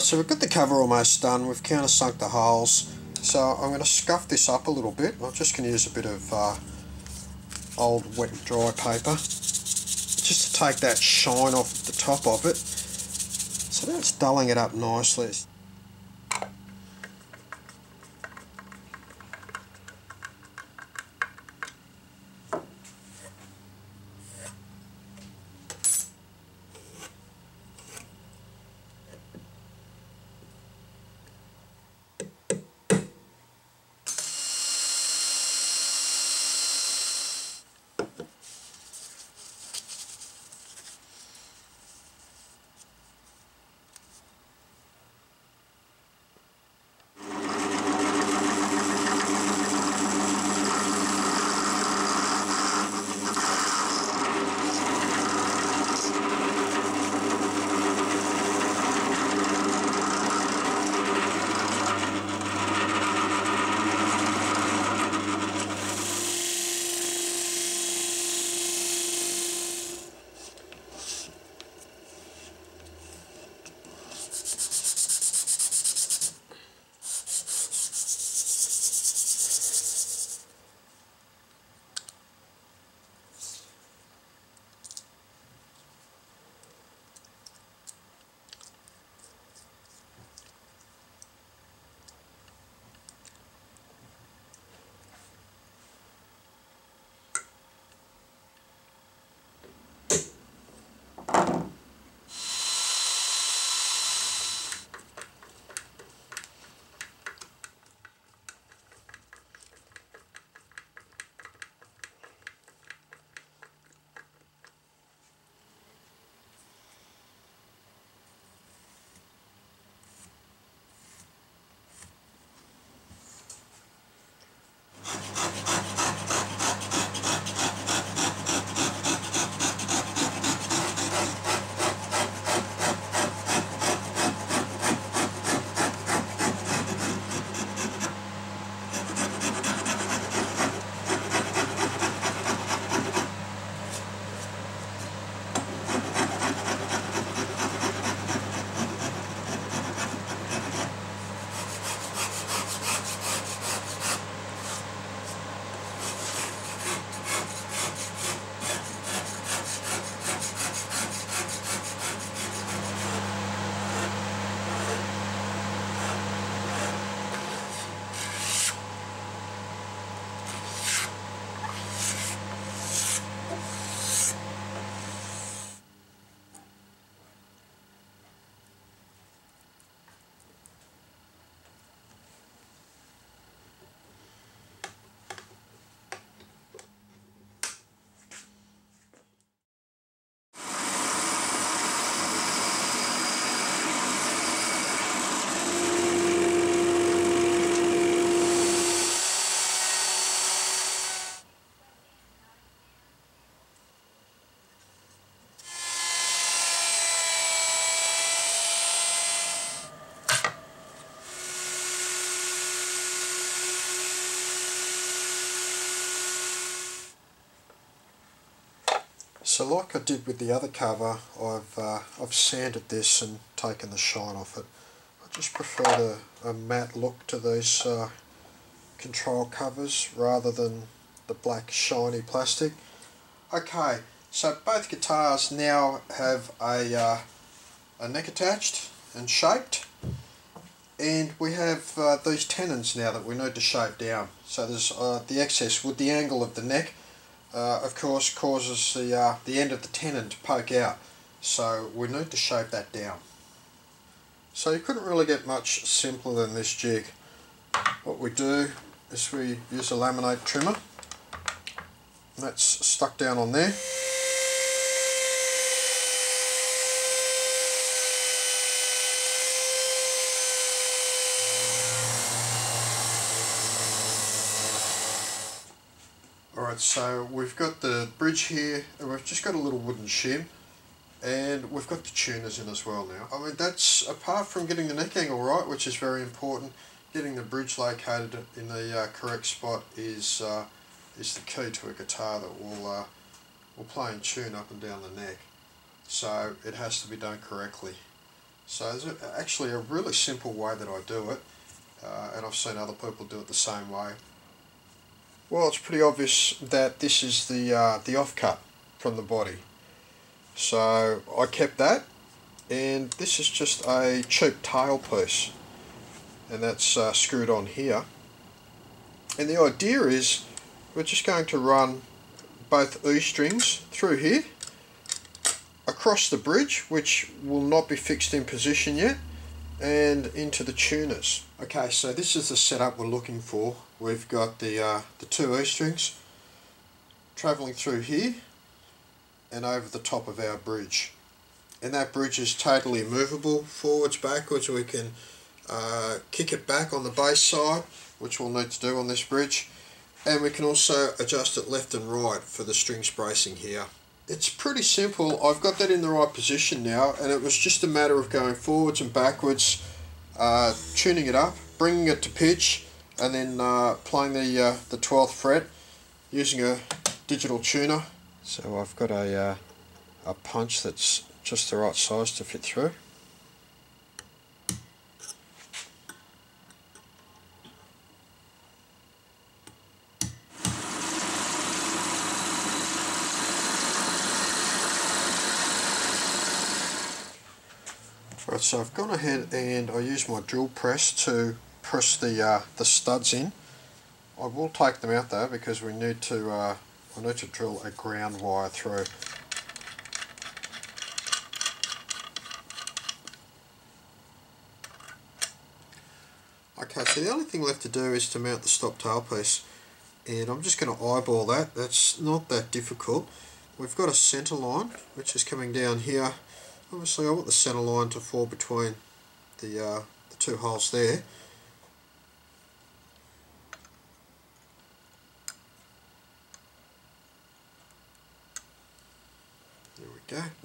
Alright, so we've got the cover almost done. We've countersunk the holes. So I'm going to scuff this up a little bit. I'm just going to use a bit of uh, old wet and dry paper just to take that shine off the top of it. So that's dulling it up nicely. Like I did with the other cover, I've, uh, I've sanded this and taken the shine off it. I just prefer a matte look to these uh, control covers rather than the black shiny plastic. Okay, so both guitars now have a, uh, a neck attached and shaped and we have uh, these tenons now that we need to shape down. So there's uh, the excess with the angle of the neck uh, of course causes the, uh, the end of the tenon to poke out so we need to shape that down. So you couldn't really get much simpler than this jig. What we do is we use a laminate trimmer that's stuck down on there Alright, so we've got the bridge here, and we've just got a little wooden shim, and we've got the tuners in as well now. I mean, that's, apart from getting the neck angle right, which is very important, getting the bridge located in the uh, correct spot is uh, is the key to a guitar that will, uh, will play in tune up and down the neck. So it has to be done correctly. So there's actually a really simple way that I do it, uh, and I've seen other people do it the same way. Well, it's pretty obvious that this is the uh, the offcut from the body. So I kept that, and this is just a cheap tail piece, and that's uh, screwed on here. And the idea is we're just going to run both E-strings through here across the bridge which will not be fixed in position yet and into the tuners. Okay so this is the setup we're looking for. We've got the, uh, the two E-strings travelling through here and over the top of our bridge. And that bridge is totally movable, forwards, backwards, we can uh, kick it back on the bass side, which we'll need to do on this bridge, and we can also adjust it left and right for the strings bracing here it's pretty simple. I've got that in the right position now and it was just a matter of going forwards and backwards, uh, tuning it up, bringing it to pitch and then uh, playing the, uh, the 12th fret using a digital tuner. So I've got a, uh, a punch that's just the right size to fit through. Right, so I've gone ahead and I use my drill press to press the uh, the studs in. I will take them out though because we need to uh, I need to drill a ground wire through. Okay, so the only thing left to do is to mount the stop tailpiece and I'm just going to eyeball that, that's not that difficult. We've got a centre line which is coming down here obviously I want the centre line to fall between the, uh, the two holes there. There we go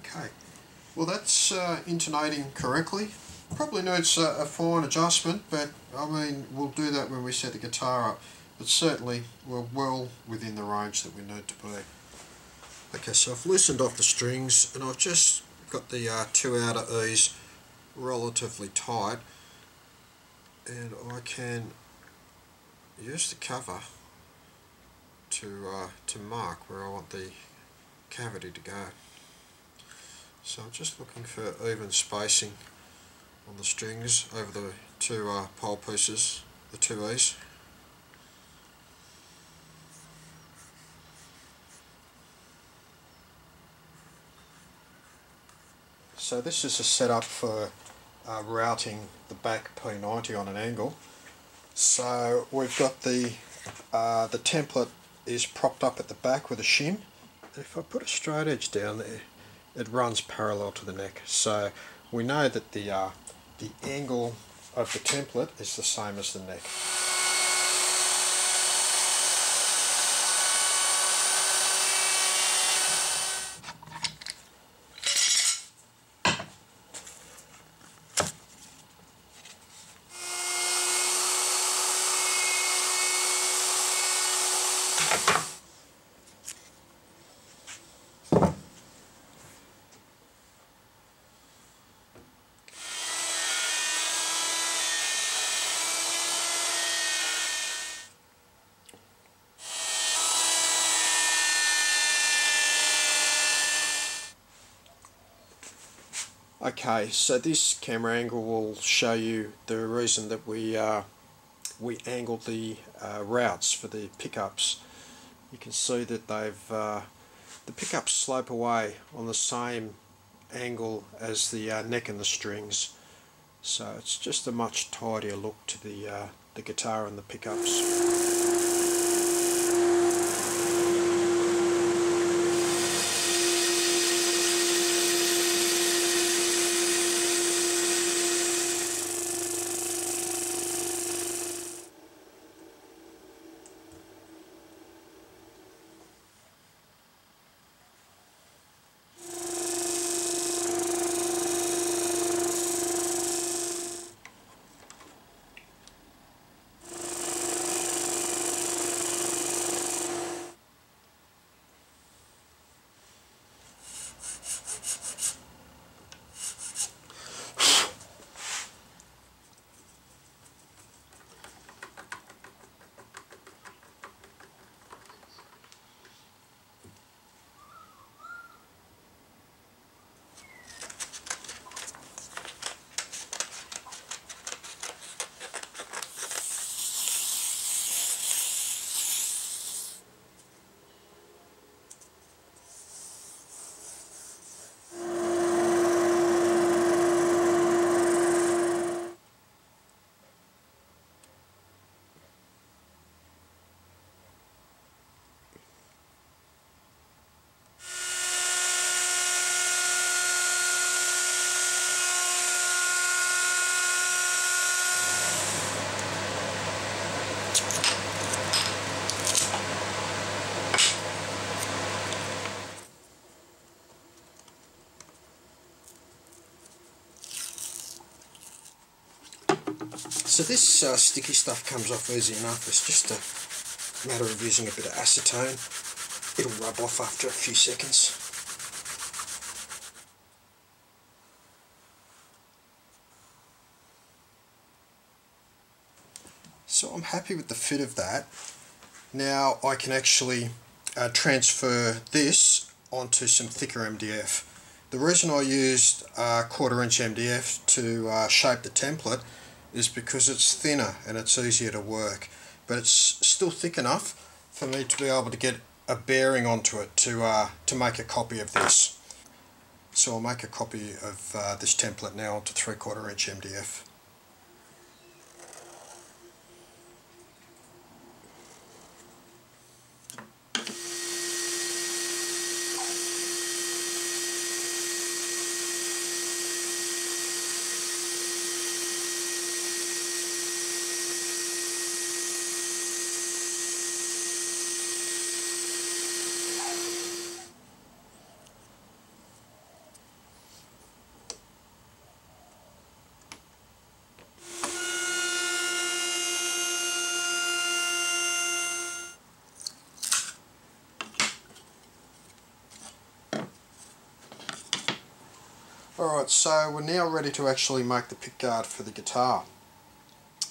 Okay, well that's uh, intonating correctly. Probably needs a, a fine adjustment, but I mean we'll do that when we set the guitar up. But certainly we're well within the range that we need to be. Okay, so I've loosened off the strings and I've just got the uh, two outer E's relatively tight and I can use the cover to uh, to mark where I want the cavity to go. So I'm just looking for even spacing on the strings over the two uh, pole pieces, the two E's. So this is a setup for uh, routing the back P90 on an angle. So we've got the uh, the template is propped up at the back with a shim. If I put a straight edge down there, it runs parallel to the neck. So we know that the, uh, the angle of the template is the same as the neck. Okay, so this camera angle will show you the reason that we uh, we angled the uh, routes for the pickups. You can see that they've uh, the pickups slope away on the same angle as the uh, neck and the strings, so it's just a much tidier look to the uh, the guitar and the pickups. So this uh, sticky stuff comes off easy enough. It's just a matter of using a bit of acetone. It'll rub off after a few seconds. So I'm happy with the fit of that. Now I can actually uh, transfer this onto some thicker MDF. The reason I used uh, quarter inch MDF to uh, shape the template is because it's thinner and it's easier to work but it's still thick enough for me to be able to get a bearing onto it to, uh, to make a copy of this. So I'll make a copy of uh, this template now onto 3 quarter inch MDF. Alright, so we're now ready to actually make the pickguard for the guitar.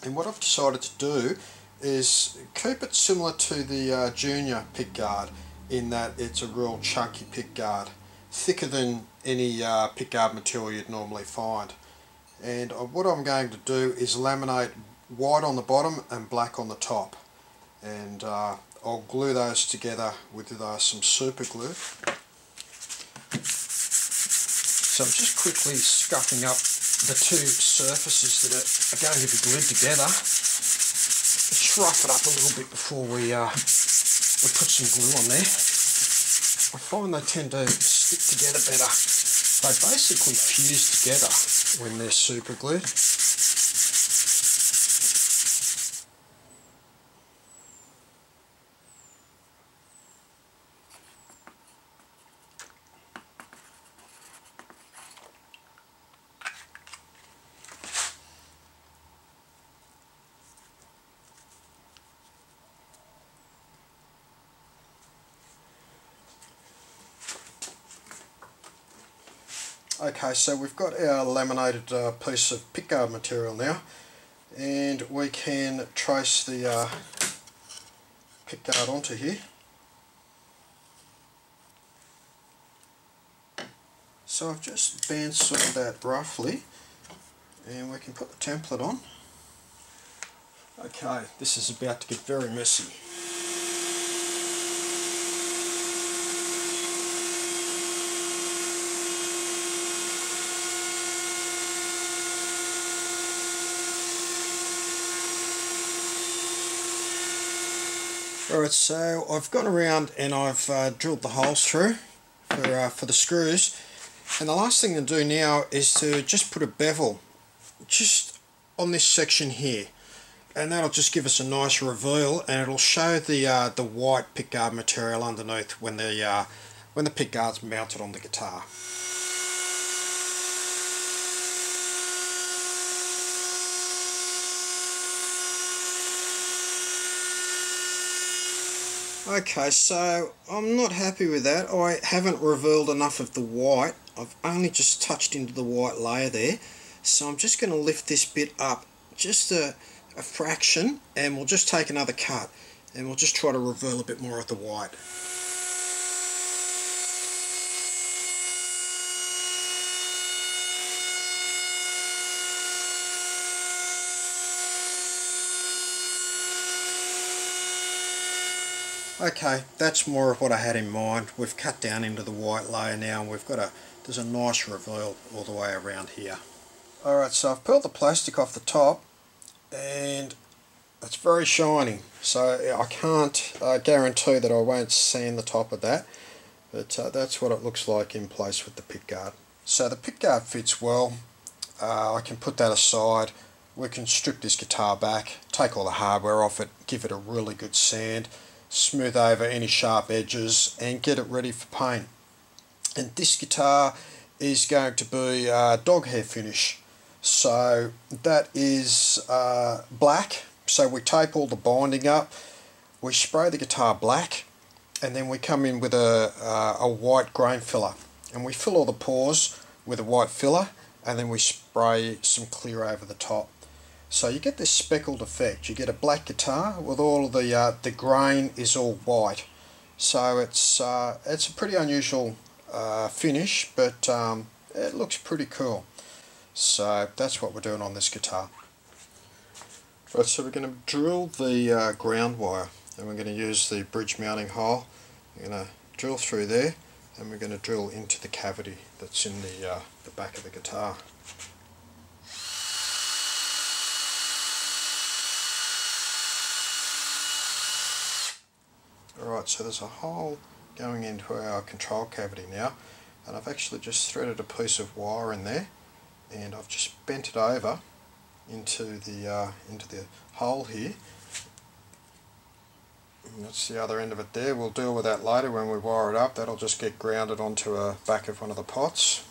And what I've decided to do is keep it similar to the uh, Junior pickguard in that it's a real chunky pickguard, thicker than any uh, pickguard material you'd normally find. And uh, what I'm going to do is laminate white on the bottom and black on the top. And uh, I'll glue those together with uh, some super glue. So I'm just quickly scuffing up the two surfaces that are going to be glued together. Let's rough it up a little bit before we, uh, we put some glue on there. I find they tend to stick together better. They basically fuse together when they're super glued. Okay, so we've got our laminated uh, piece of pickguard material now and we can trace the uh, pickguard onto here. So I've just bandsawed that roughly and we can put the template on. Okay, this is about to get very messy. Alright, so I've gone around and I've uh, drilled the holes through for, uh, for the screws. And the last thing to do now is to just put a bevel just on this section here. And that'll just give us a nice reveal and it'll show the uh, the white pickguard material underneath when the, uh, when the pickguard's mounted on the guitar. Okay, so I'm not happy with that. I haven't revealed enough of the white. I've only just touched into the white layer there. So I'm just going to lift this bit up just a, a fraction and we'll just take another cut and we'll just try to reveal a bit more of the white. Okay, that's more of what I had in mind. We've cut down into the white layer now and we've got a, there's a nice reveal all the way around here. Alright, so I've peeled the plastic off the top and it's very shiny. So I can't uh, guarantee that I won't sand the top of that, but uh, that's what it looks like in place with the pickguard. So the pickguard fits well. Uh, I can put that aside. We can strip this guitar back, take all the hardware off it, give it a really good sand smooth over any sharp edges and get it ready for paint. And this guitar is going to be a dog hair finish. So that is uh, black. So we tape all the binding up, we spray the guitar black, and then we come in with a, uh, a white grain filler. And we fill all the pores with a white filler, and then we spray some clear over the top. So you get this speckled effect. You get a black guitar with all the uh, the grain is all white. So it's uh, it's a pretty unusual uh, finish, but um, it looks pretty cool. So that's what we're doing on this guitar. Right, so we're going to drill the uh, ground wire, and we're going to use the bridge mounting hole. We're going to drill through there, and we're going to drill into the cavity that's in the uh, the back of the guitar. Alright, so there's a hole going into our control cavity now and I've actually just threaded a piece of wire in there and I've just bent it over into the uh, into the hole here. And that's the other end of it there. We'll deal with that later when we wire it up. That'll just get grounded onto a back of one of the pots.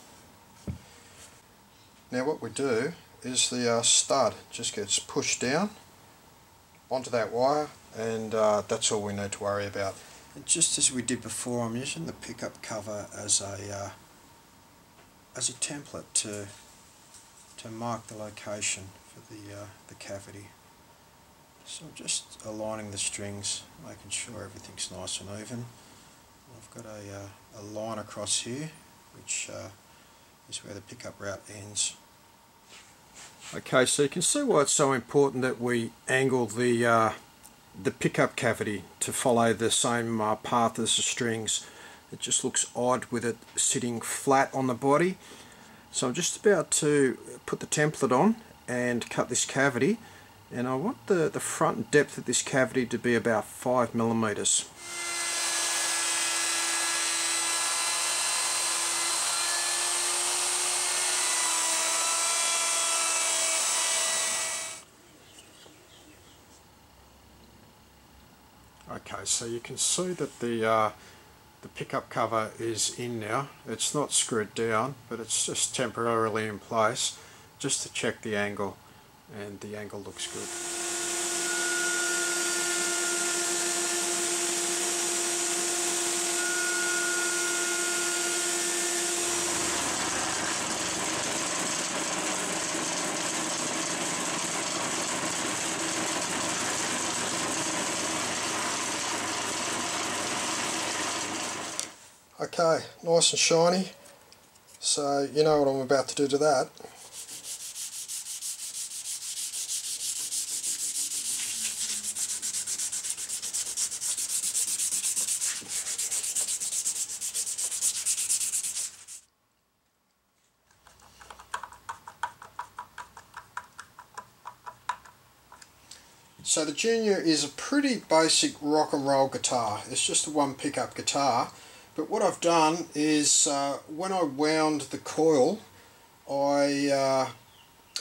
Now what we do is the uh, stud just gets pushed down onto that wire and uh, that's all we need to worry about. And just as we did before I'm using the pickup cover as a uh, as a template to to mark the location for the, uh, the cavity. So I'm just aligning the strings, making sure everything's nice and even. I've got a, uh, a line across here which uh, is where the pickup route ends. Okay, so you can see why it's so important that we angle the uh, the pickup cavity to follow the same uh, path as the strings. It just looks odd with it sitting flat on the body. So I'm just about to put the template on and cut this cavity and I want the, the front depth of this cavity to be about 5 millimeters. So you can see that the uh, the pickup cover is in now. It's not screwed down, but it's just temporarily in place just to check the angle and the angle looks good. Okay, nice and shiny. So you know what I'm about to do to that. So the Junior is a pretty basic rock and roll guitar. It's just a one pickup guitar but what I've done is uh, when I wound the coil, I uh,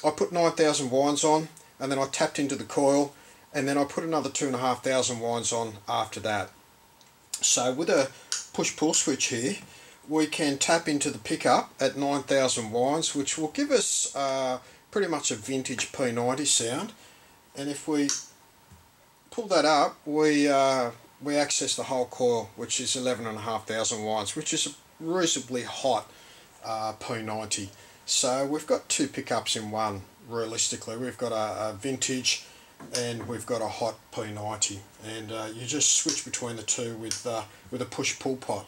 I put 9,000 winds on and then I tapped into the coil and then I put another 2,500 winds on after that. So with a push-pull switch here, we can tap into the pickup at 9,000 winds, which will give us uh, pretty much a vintage P90 sound. And if we pull that up, we uh, we access the whole coil which is 11,500 winds which is a reasonably hot uh, P90 so we've got two pickups in one realistically. We've got a, a vintage and we've got a hot P90 and uh, you just switch between the two with uh, with a push pull pot.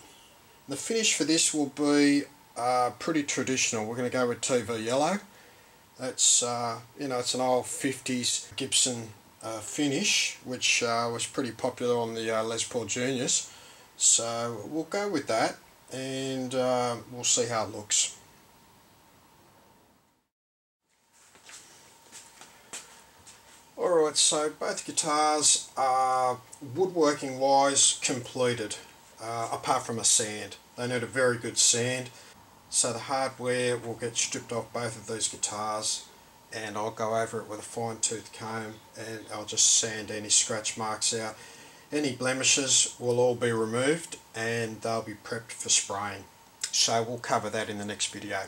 The finish for this will be uh, pretty traditional. We're going to go with TV yellow. That's uh, you know it's an old 50s Gibson uh, finish, which uh, was pretty popular on the uh, Les Paul Juniors. So we'll go with that and uh, we'll see how it looks. Alright, so both guitars are woodworking wise completed, uh, apart from a sand. They need a very good sand. So the hardware will get stripped off both of these guitars and I'll go over it with a fine tooth comb and I'll just sand any scratch marks out. Any blemishes will all be removed and they'll be prepped for spraying. So we'll cover that in the next video.